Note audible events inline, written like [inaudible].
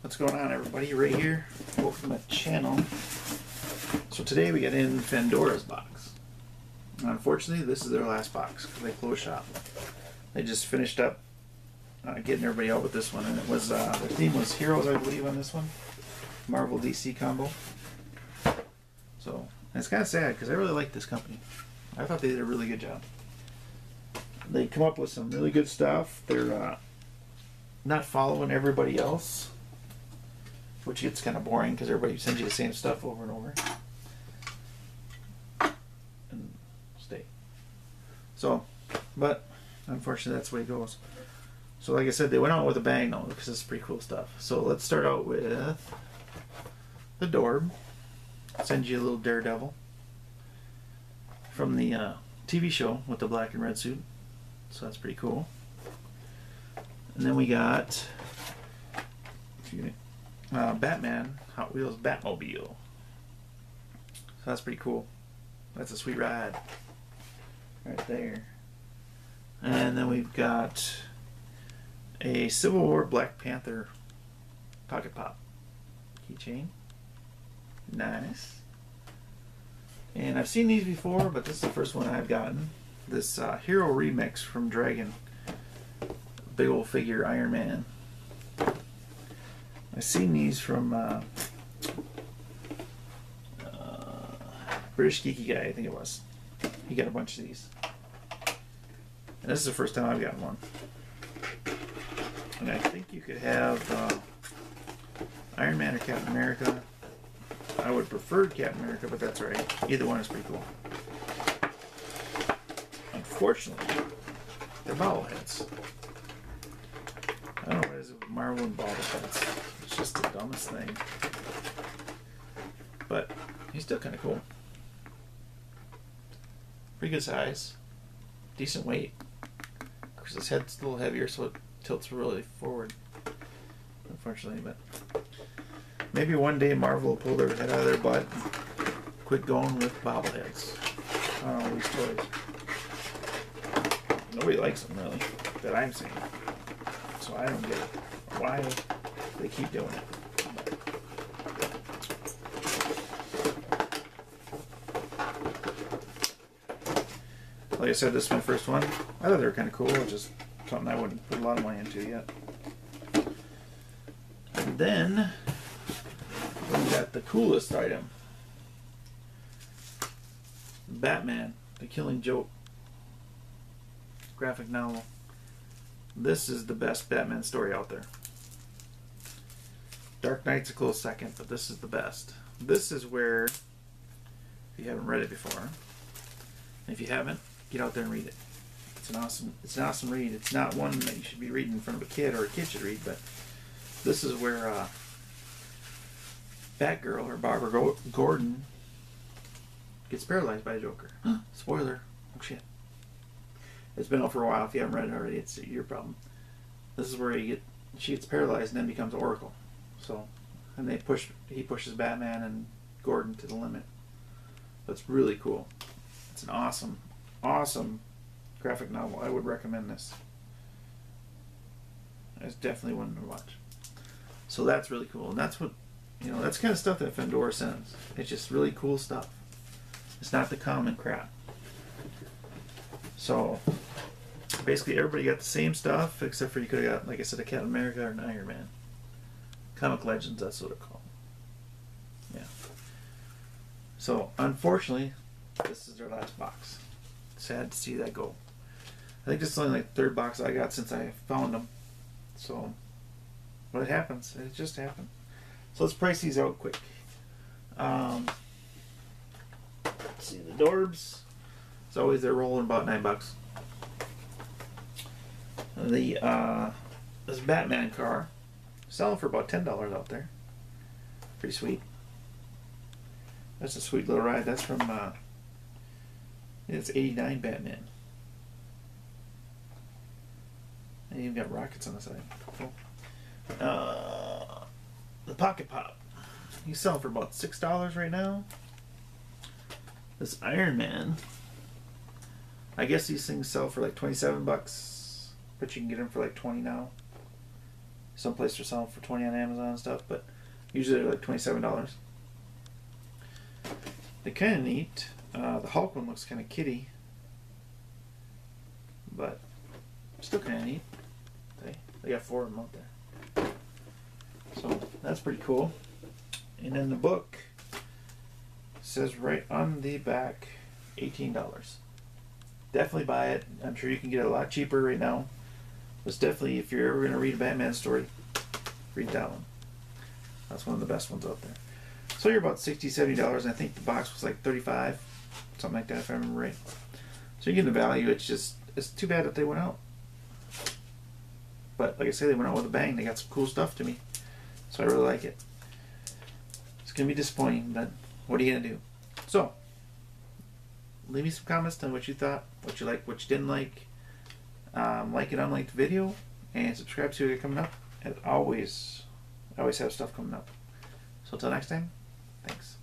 What's going on, everybody? Ray here. Welcome to my channel. So today we get in Fandoria's box. Unfortunately, this is their last box because they closed shop. They just finished up uh, getting everybody out with this one, and it was uh, the theme was heroes, I believe, on this one. Marvel DC combo. So it's kind of sad because I really like this company. I thought they did a really good job. They come up with some really good stuff. They're uh, not following everybody else, which gets kind of boring because everybody sends you the same stuff over and over. And stay. So, but unfortunately, that's the way it goes. So, like I said, they went out with a bang though because it's pretty cool stuff. So let's start out with the Dorb. Send you a little Daredevil from the uh, TV show with the black and red suit. So that's pretty cool. And then we got excuse me, uh, Batman Hot Wheels Batmobile. So that's pretty cool. That's a sweet ride right there. And then we've got a Civil War Black Panther pocket pop keychain. Nice. And I've seen these before, but this is the first one I've gotten. This uh, Hero Remix from Dragon. Big old figure Iron Man. I've seen these from uh, uh, British Geeky Guy, I think it was. He got a bunch of these. And this is the first time I've gotten one. And I think you could have uh, Iron Man or Captain America. I would prefer Captain America, but that's right. Either one is pretty cool. Unfortunately, they're bobbleheads. I don't know what it is with Marvel and bobbleheads. Just the dumbest thing. But he's still kind of cool. Pretty good size. Decent weight. Because his head's a little heavier, so it tilts really forward. Unfortunately, but maybe one day Marvel will pull their head out of their butt and quit going with bobbleheads on all these toys. Nobody likes them really, that I'm seeing. So I don't get. Why they keep doing it. Like I said, this is my first one. I thought they were kind of cool. Just something I wouldn't put a lot of money into yet. And then we got the coolest item. Batman, The Killing Joke graphic novel. This is the best Batman story out there. Dark Knight's a close second, but this is the best. This is where, if you haven't read it before, if you haven't, get out there and read it. It's an awesome, it's an awesome read. It's not one that you should be reading in front of a kid or a kid should read, but this is where uh, Batgirl or Barbara Go- Gordon gets paralyzed by a Joker. [gasps] Spoiler. Oh shit. It's been out for a while. If you haven't read it already, it's your problem. This is where he get she gets paralyzed and then becomes Oracle. So, and they push he pushes Batman and Gordon to the limit. That's really cool. It's an awesome, awesome graphic novel. I would recommend this. It's definitely one to watch. So that's really cool, and that's what you know. That's kind of stuff that Fandoria sends. It's just really cool stuff. It's not the common crap. So basically, everybody got the same stuff except for you could have got, like I said, a Captain America or an Iron Man. Comic Legends, that's what they're called. Yeah. So unfortunately, this is their last box. Sad to see that go. I think this is only like third box I got since I found them. So, but it happens. It just happened. So let's price these out quick. Um, see the Dorbz. As always, they're rolling about nine bucks. The uh, this Batman car selling for about ten dollars out there. Pretty sweet. That's a sweet little ride. That's from uh, it's '89 Batman. And even got rockets on the side. Cool. Uh, the Pocket Pop. He's selling for about six dollars right now. This Iron Man. I guess these things sell for like twenty-seven bucks, but you can get them for like twenty now. Some places are selling for twenty on Amazon and stuff, but usually they're like twenty seven dollars. They're kind of neat. Uh, the Hulk one looks kind of kitty, but still kind of neat. They they got four of them out there, so that's pretty cool. And then the book says right on the back, eighteen dollars. Definitely buy it. I'm sure you can get it a lot cheaper right now. It's definitely if you're ever gonna read a Batman story, read that one. That's one of the best ones out there. So you're about $60, 70 dollars. I think the box was like 35, something like that if I remember right. So you get the value. It's just it's too bad that they went out. But like I say, they went out with a bang. They got some cool stuff to me, so I really like it. It's gonna be disappointing, but what are you gonna do? So leave me some comments on what you thought, what you like, what you didn't like. Um, like and unlike the video, and subscribe to it coming up. As always, always have stuff coming up. So until next time, thanks.